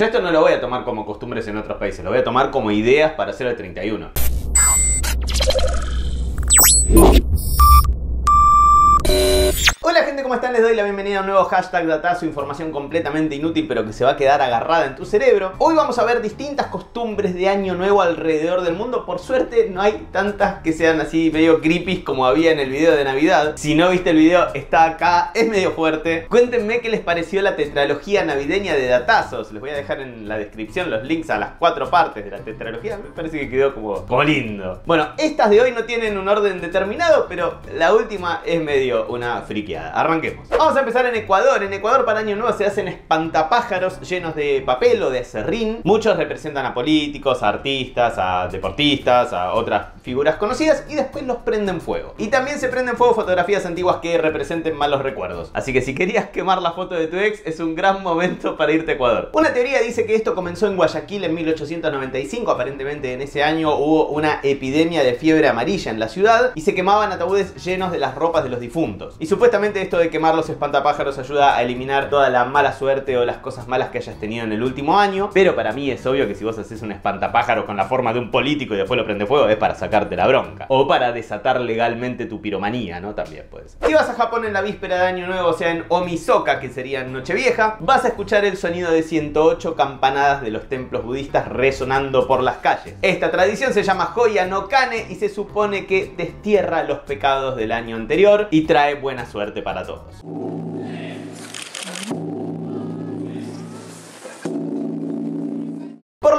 Yo esto no lo voy a tomar como costumbres en otros países, lo voy a tomar como ideas para hacer el 31. Hola gente, ¿cómo están? Les doy la bienvenida a un nuevo hashtag datazo, información completamente inútil pero que se va a quedar agarrada en tu cerebro. Hoy vamos a ver distintas costumbres de año nuevo alrededor del mundo. Por suerte no hay tantas que sean así medio creepy como había en el video de Navidad. Si no viste el video, está acá, es medio fuerte. Cuéntenme qué les pareció la tetralogía navideña de datazos. Les voy a dejar en la descripción los links a las cuatro partes de la tetralogía. Me parece que quedó como, como lindo. Bueno, estas de hoy no tienen un orden determinado, pero la última es medio una Arranquemos. Vamos a empezar en Ecuador. En Ecuador para Año Nuevo se hacen espantapájaros llenos de papel o de acerrín. Muchos representan a políticos, a artistas, a deportistas, a otras figuras conocidas y después los prenden fuego. Y también se prenden fuego fotografías antiguas que representen malos recuerdos. Así que si querías quemar la foto de tu ex, es un gran momento para irte a Ecuador. Una teoría dice que esto comenzó en Guayaquil en 1895. Aparentemente en ese año hubo una epidemia de fiebre amarilla en la ciudad y se quemaban ataúdes llenos de las ropas de los difuntos. Y supuestamente esto de quemar los espantapájaros ayuda a eliminar toda la mala suerte o las cosas malas que hayas tenido en el último año. Pero para mí es obvio que si vos haces un espantapájaro con la forma de un político y después lo prende fuego es para sacarte la bronca. O para desatar legalmente tu piromanía, ¿no? También puedes. Si vas a Japón en la víspera de Año Nuevo, o sea en Omisoka, que sería Nochevieja, vas a escuchar el sonido de 108 campanadas de los templos budistas resonando por las calles. Esta tradición se llama Hoya no Kane y se supone que destierra los pecados del año anterior y trae buena suerte para todos.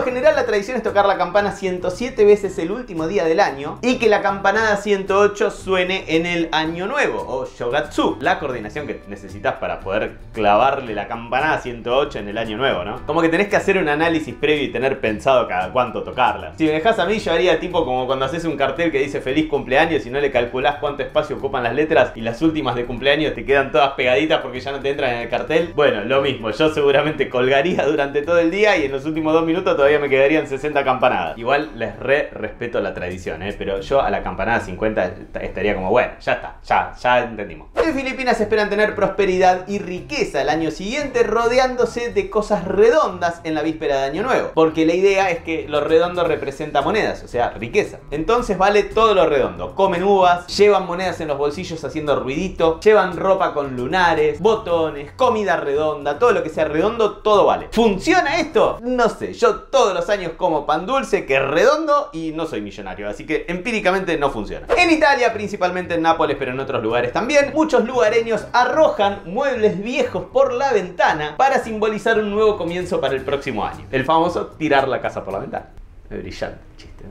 Lo general la tradición es tocar la campana 107 veces el último día del año y que la campanada 108 suene en el año nuevo o Shogatsu, la coordinación que necesitas para poder clavarle la campanada 108 en el año nuevo, ¿no? Como que tenés que hacer un análisis previo y tener pensado cada cuánto tocarla. Si me dejas a mí yo haría tipo como cuando haces un cartel que dice feliz cumpleaños y no le calculás cuánto espacio ocupan las letras y las últimas de cumpleaños te quedan todas pegaditas porque ya no te entran en el cartel. Bueno, lo mismo, yo seguramente colgaría durante todo el día y en los últimos dos minutos todavía me quedarían 60 campanadas. Igual les re respeto la tradición, ¿eh? pero yo a la campanada 50 estaría como, bueno, ya está, ya, ya entendimos. En Filipinas esperan tener prosperidad y riqueza el año siguiente rodeándose de cosas redondas en la víspera de Año Nuevo. Porque la idea es que lo redondo representa monedas, o sea, riqueza. Entonces vale todo lo redondo. Comen uvas, llevan monedas en los bolsillos haciendo ruidito, llevan ropa con lunares, botones, comida redonda, todo lo que sea redondo, todo vale. ¿Funciona esto? No sé, yo todos los años como pan dulce que es redondo y no soy millonario, así que empíricamente no funciona. En Italia, principalmente en Nápoles, pero en otros lugares también, muchos lugareños arrojan muebles viejos por la ventana para simbolizar un nuevo comienzo para el próximo año. El famoso tirar la casa por la ventana. Brillante chiste.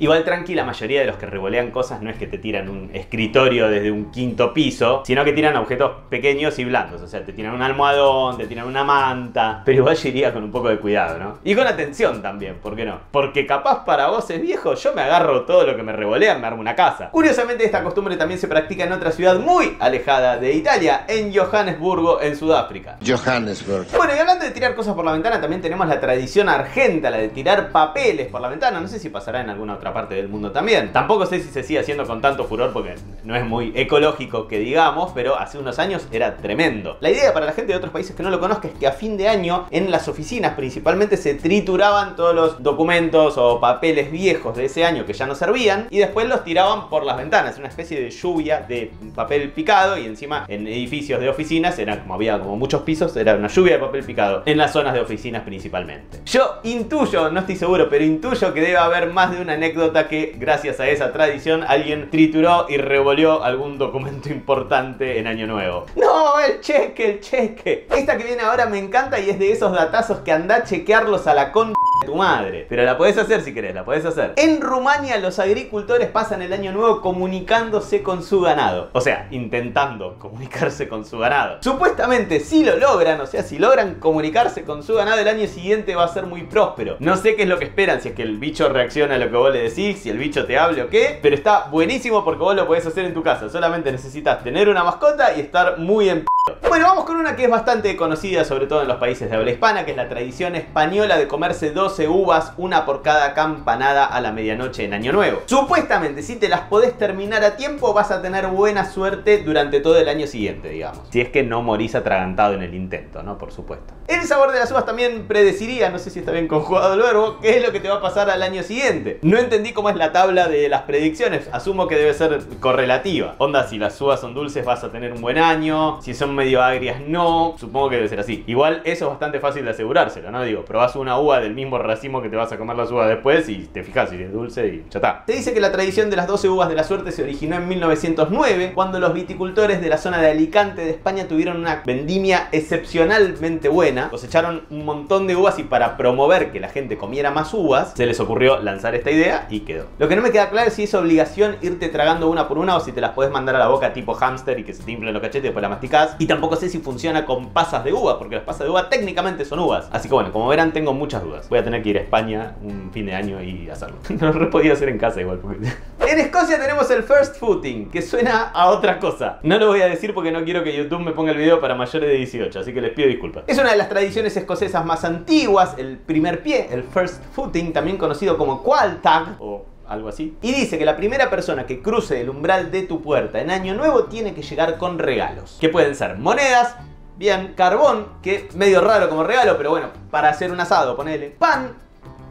Igual tranqui, la mayoría de los que revolean cosas no es que te tiran un escritorio desde un quinto piso, sino que tiran objetos pequeños y blandos. O sea, te tiran un almohadón, te tiran una manta. Pero igual yo iría con un poco de cuidado, ¿no? Y con atención también, ¿por qué no? Porque capaz para vos es viejo, yo me agarro todo lo que me revolean, me armo una casa. Curiosamente, esta costumbre también se practica en otra ciudad muy alejada de Italia, en Johannesburgo, en Sudáfrica. Johannesburg. Bueno, y hablando de tirar cosas por la ventana, también tenemos la tradición argenta, la de tirar papeles por la ventana. No sé si pasará en alguna otra parte del mundo también. Tampoco sé si se sigue haciendo con tanto furor porque no es muy ecológico que digamos, pero hace unos años era tremendo. La idea para la gente de otros países que no lo conozca es que a fin de año en las oficinas principalmente se trituraban todos los documentos o papeles viejos de ese año que ya no servían y después los tiraban por las ventanas, una especie de lluvia de papel picado y encima en edificios de oficinas, era como había como muchos pisos, era una lluvia de papel picado en las zonas de oficinas principalmente. Yo intuyo, no estoy seguro, pero intuyo que debe haber más de una anécdota que gracias a esa tradición alguien trituró y revolvió algún documento importante en Año Nuevo. No, el cheque, el cheque. Esta que viene ahora me encanta y es de esos datazos que anda a chequearlos a la con tu madre. Pero la podés hacer si querés, la podés hacer. En Rumania los agricultores pasan el año nuevo comunicándose con su ganado. O sea, intentando comunicarse con su ganado. Supuestamente si lo logran, o sea, si logran comunicarse con su ganado el año siguiente va a ser muy próspero. No sé qué es lo que esperan, si es que el bicho reacciona a lo que vos le decís, si el bicho te hable o qué. Pero está buenísimo porque vos lo podés hacer en tu casa. Solamente necesitas tener una mascota y estar muy en bueno, vamos con una que es bastante conocida, sobre todo en los países de habla hispana, que es la tradición española de comerse 12 12 uvas, una por cada campanada a la medianoche en Año Nuevo. Supuestamente, si te las podés terminar a tiempo, vas a tener buena suerte durante todo el año siguiente, digamos. Si es que no morís atragantado en el intento, ¿no? Por supuesto. El sabor de las uvas también predeciría, no sé si está bien conjugado el verbo, qué es lo que te va a pasar al año siguiente. No entendí cómo es la tabla de las predicciones, asumo que debe ser correlativa. Onda, si las uvas son dulces vas a tener un buen año, si son medio agrias no, supongo que debe ser así. Igual eso es bastante fácil de asegurárselo, ¿no? Digo, probás una uva del mismo racimo que te vas a comer las uvas después y te fijas si es dulce y ya está. Se dice que la tradición de las 12 uvas de la suerte se originó en 1909, cuando los viticultores de la zona de Alicante de España tuvieron una vendimia excepcionalmente buena, cosecharon un montón de uvas y para promover que la gente comiera más uvas, se les ocurrió lanzar esta idea y quedó. Lo que no me queda claro es si es obligación irte tragando una por una o si te las puedes mandar a la boca tipo hámster y que se te inflen los cachetes y después la masticás. Y tampoco sé si funciona con pasas de uva, porque las pasas de uva técnicamente son uvas. Así que bueno, como verán tengo muchas dudas. Voy a tener que ir a España un fin de año y hacerlo. no lo podía hacer en casa igual. en Escocia tenemos el first footing, que suena a otra cosa. No lo voy a decir porque no quiero que YouTube me ponga el video para mayores de 18, así que les pido disculpas. Es una de las tradiciones escocesas más antiguas, el primer pie, el first footing, también conocido como qualtag o algo así. Y dice que la primera persona que cruce el umbral de tu puerta en Año Nuevo tiene que llegar con regalos. Que pueden ser monedas, bien, carbón, que medio raro como regalo, pero bueno, para hacer un asado, ponele. Pan,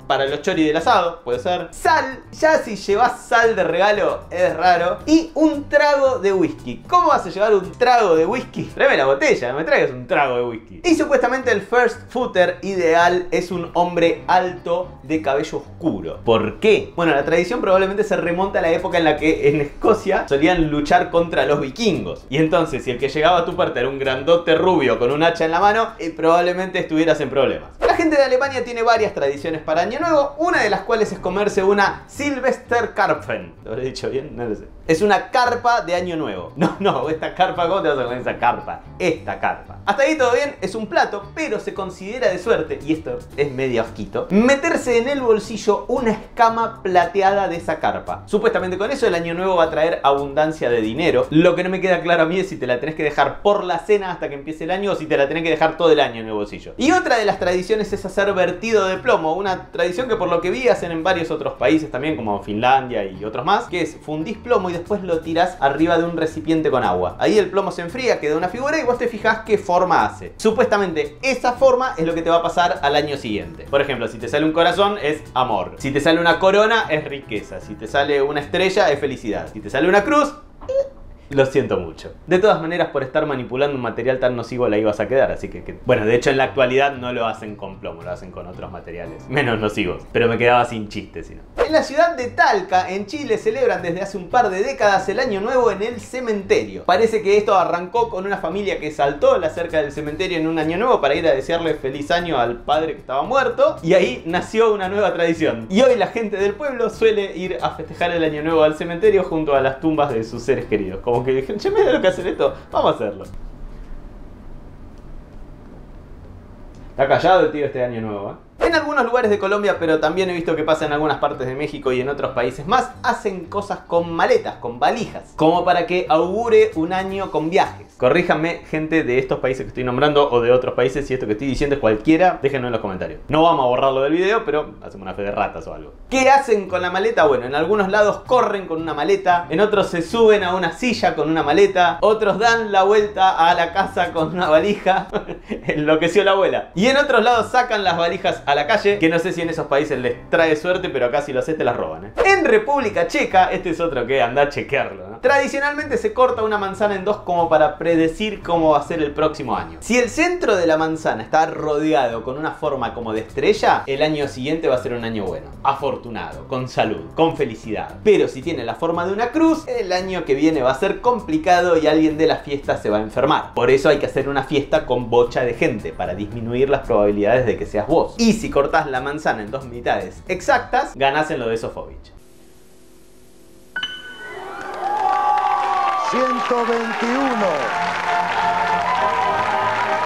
para los choris del asado, puede ser. Sal, ya si llevas sal de regalo es raro. Y un trago de whisky. ¿Cómo vas a llevar un trago de whisky? Tráeme la botella, no me traigas un trago de whisky. Y supuestamente el first footer ideal es un hombre alto de cabello oscuro. ¿Por qué? Bueno, la tradición probablemente se remonta a la época en la que en Escocia solían luchar contra los vikingos. Y entonces, si el que llegaba a tu parte era un grandote rubio con un hacha en la mano, eh, probablemente estuvieras en problemas. Gente de Alemania tiene varias tradiciones para Año Nuevo, una de las cuales es comerse una Silvesterkarpfen. ¿Lo habré dicho bien? No lo sé. Es una carpa de Año Nuevo. No, no, esta carpa, ¿cómo te vas a comer esa carpa? Esta carpa. Hasta ahí todo bien, es un plato, pero se considera de suerte, y esto es medio asquito, meterse en el bolsillo una escama plateada de esa carpa. Supuestamente con eso el Año Nuevo va a traer abundancia de dinero. Lo que no me queda claro a mí es si te la tenés que dejar por la cena hasta que empiece el año o si te la tenés que dejar todo el año en el bolsillo. Y otra de las tradiciones es hacer vertido de plomo, una tradición que por lo que vi hacen en varios otros países también, como Finlandia y otros más, que es fundís plomo y después lo tirás arriba de un recipiente con agua. Ahí el plomo se enfría, queda una figura y vos te fijás qué forma hace. Supuestamente esa forma es lo que te va a pasar al año siguiente. Por ejemplo, si te sale un corazón es amor. Si te sale una corona es riqueza. Si te sale una estrella es felicidad. Si te sale una cruz lo siento mucho. De todas maneras, por estar manipulando un material tan nocivo la ibas a quedar, así que, Bueno, de hecho en la actualidad no lo hacen con plomo, lo hacen con otros materiales menos nocivos. Pero me quedaba sin chiste, si no. En la ciudad de Talca, en Chile, celebran desde hace un par de décadas el Año Nuevo en el cementerio. Parece que esto arrancó con una familia que saltó la cerca del cementerio en un Año Nuevo para ir a desearle feliz año al padre que estaba muerto. Y ahí nació una nueva tradición. Y hoy la gente del pueblo suele ir a festejar el Año Nuevo al cementerio junto a las tumbas de sus seres queridos. Como que dijeron, che, mira lo que hacen esto, vamos a hacerlo. Está callado el tío este año nuevo, ¿eh? En algunos lugares de Colombia, pero también he visto que pasa en algunas partes de México y en otros países más, hacen cosas con maletas, con valijas, como para que augure un año con viajes. Corríjanme, gente de estos países que estoy nombrando o de otros países, si esto que estoy diciendo es cualquiera, déjenlo en los comentarios. No vamos a borrarlo del video, pero hacemos una fe de ratas o algo. ¿Qué hacen con la maleta? Bueno, en algunos lados corren con una maleta, en otros se suben a una silla con una maleta, otros dan la vuelta a la casa con una valija, enloqueció la abuela. Y en otros lados sacan las valijas a la calle, que no sé si en esos países les trae suerte, pero acá si lo haces las roban. ¿eh? En República Checa, este es otro que anda a chequearlo. Tradicionalmente se corta una manzana en dos como para decir cómo va a ser el próximo año. Si el centro de la manzana está rodeado con una forma como de estrella, el año siguiente va a ser un año bueno, afortunado, con salud, con felicidad. Pero si tiene la forma de una cruz, el año que viene va a ser complicado y alguien de la fiesta se va a enfermar. Por eso hay que hacer una fiesta con bocha de gente para disminuir las probabilidades de que seas vos. Y si cortás la manzana en dos mitades exactas, ganás en lo de Sofovich. 121.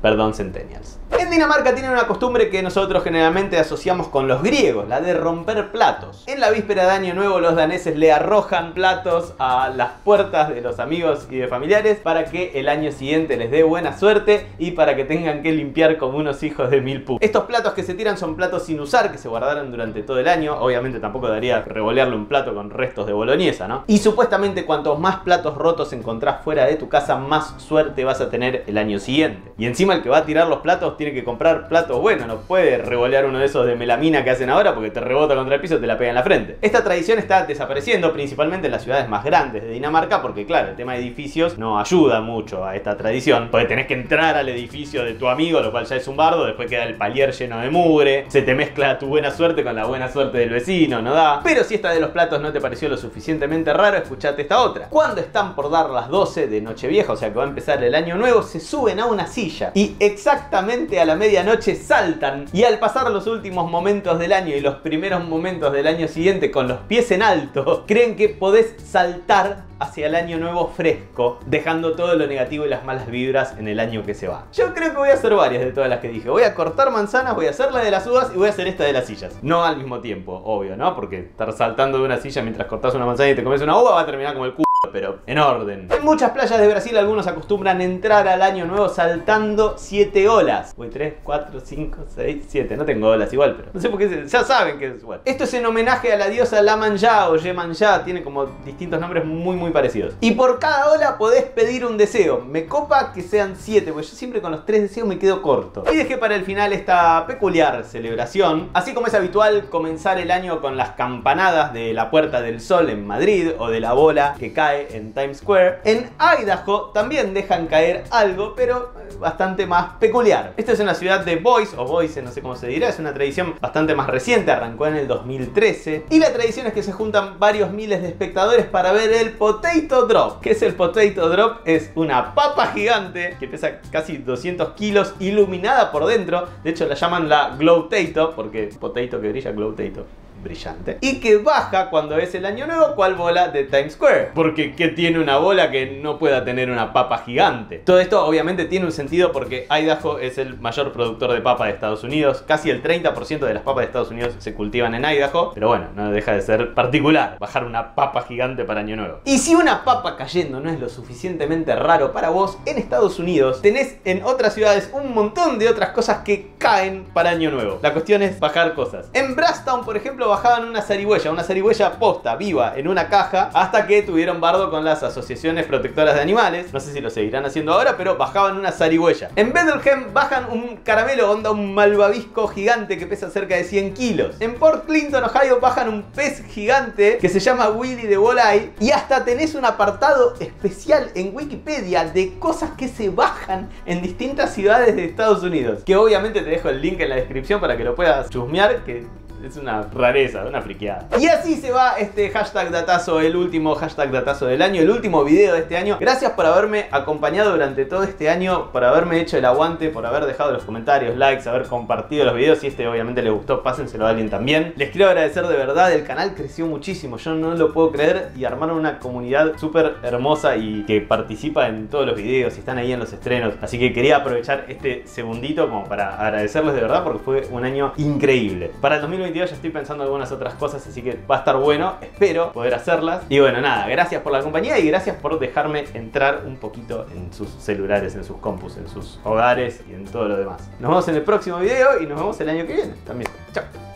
Perdón, Centennials. Dinamarca tienen una costumbre que nosotros generalmente asociamos con los griegos, la de romper platos. En la víspera de Año Nuevo los daneses le arrojan platos a las puertas de los amigos y de familiares para que el año siguiente les dé buena suerte y para que tengan que limpiar como unos hijos de mil pu. Estos platos que se tiran son platos sin usar que se guardaron durante todo el año. Obviamente tampoco daría revolearle un plato con restos de boloñesa, ¿no? Y supuestamente cuantos más platos rotos encontrás fuera de tu casa, más suerte vas a tener el año siguiente. Y encima el que va a tirar los platos tiene que comprar platos buenos, no puede revolear uno de esos de melamina que hacen ahora porque te rebota contra el piso y te la pega en la frente. Esta tradición está desapareciendo principalmente en las ciudades más grandes de Dinamarca porque claro, el tema de edificios no ayuda mucho a esta tradición, porque tenés que entrar al edificio de tu amigo, lo cual ya es un bardo, después queda el palier lleno de mugre, se te mezcla tu buena suerte con la buena suerte del vecino, no da. Pero si esta de los platos no te pareció lo suficientemente raro, escuchate esta otra. Cuando están por dar las 12 de Nochevieja, o sea que va a empezar el año nuevo, se suben a una silla y exactamente a la medianoche saltan y al pasar los últimos momentos del año y los primeros momentos del año siguiente con los pies en alto, creen que podés saltar hacia el año nuevo fresco, dejando todo lo negativo y las malas vibras en el año que se va. Yo creo que voy a hacer varias de todas las que dije. Voy a cortar manzanas, voy a hacer la de las uvas y voy a hacer esta de las sillas. No al mismo tiempo, obvio, ¿no? Porque estar saltando de una silla mientras cortas una manzana y te comes una uva va a terminar como el culo pero en orden. En muchas playas de Brasil algunos acostumbran entrar al año nuevo saltando 7 olas. Voy 3, 4, 5, 6, 7. No tengo olas igual, pero no sé por qué. Ya saben que es igual. Esto es en homenaje a la diosa Lamanja o Yemanja. Tiene como distintos nombres muy, muy parecidos. Y por cada ola podés pedir un deseo. Me copa que sean 7, porque yo siempre con los 3 deseos me quedo corto. Y dejé para el final esta peculiar celebración. Así como es habitual comenzar el año con las campanadas de la Puerta del Sol en Madrid o de la bola que cae en Times Square. En Idaho también dejan caer algo, pero bastante más peculiar. Esto es en la ciudad de Boise, o Boise, no sé cómo se dirá, es una tradición bastante más reciente, arrancó en el 2013. Y la tradición es que se juntan varios miles de espectadores para ver el Potato Drop. ¿Qué es el Potato Drop? Es una papa gigante que pesa casi 200 kilos, iluminada por dentro. De hecho, la llaman la Glow Tato, porque potato que brilla, Glow Tato brillante. Y que baja cuando es el año nuevo, cual bola de Times Square. Porque ¿qué tiene una bola que no pueda tener una papa gigante? Todo esto obviamente tiene un sentido porque Idaho es el mayor productor de papa de Estados Unidos. Casi el 30% de las papas de Estados Unidos se cultivan en Idaho. Pero bueno, no deja de ser particular bajar una papa gigante para año nuevo. Y si una papa cayendo no es lo suficientemente raro para vos, en Estados Unidos tenés en otras ciudades un montón de otras cosas que caen para año nuevo. La cuestión es bajar cosas. En Brastown, por ejemplo, bajaban una zarigüeya, una zarigüeya posta, viva, en una caja, hasta que tuvieron bardo con las asociaciones protectoras de animales. No sé si lo seguirán haciendo ahora, pero bajaban una zarigüeya. En Bethlehem bajan un caramelo, onda un malvavisco gigante que pesa cerca de 100 kilos. En Port Clinton, Ohio, bajan un pez gigante que se llama Willy de Walleye. Y hasta tenés un apartado especial en Wikipedia de cosas que se bajan en distintas ciudades de Estados Unidos. Que obviamente dejo el link en la descripción para que lo puedas chusmear, que es una rareza, una friqueada. Y así se va este hashtag datazo, el último hashtag datazo del año, el último video de este año. Gracias por haberme acompañado durante todo este año, por haberme hecho el aguante, por haber dejado los comentarios, likes, haber compartido los videos. Si este obviamente les gustó, pásenselo a alguien también. Les quiero agradecer de verdad, el canal creció muchísimo, yo no lo puedo creer y armaron una comunidad súper hermosa y que participa en todos los videos y están ahí en los estrenos. Así que quería aprovechar este segundito como para agradecerles de verdad porque fue un año increíble. Para el 2020 ya estoy pensando algunas otras cosas, así que va a estar bueno, espero poder hacerlas. Y bueno, nada, gracias por la compañía y gracias por dejarme entrar un poquito en sus celulares, en sus compus, en sus hogares y en todo lo demás. Nos vemos en el próximo video y nos vemos el año que viene también. Chao.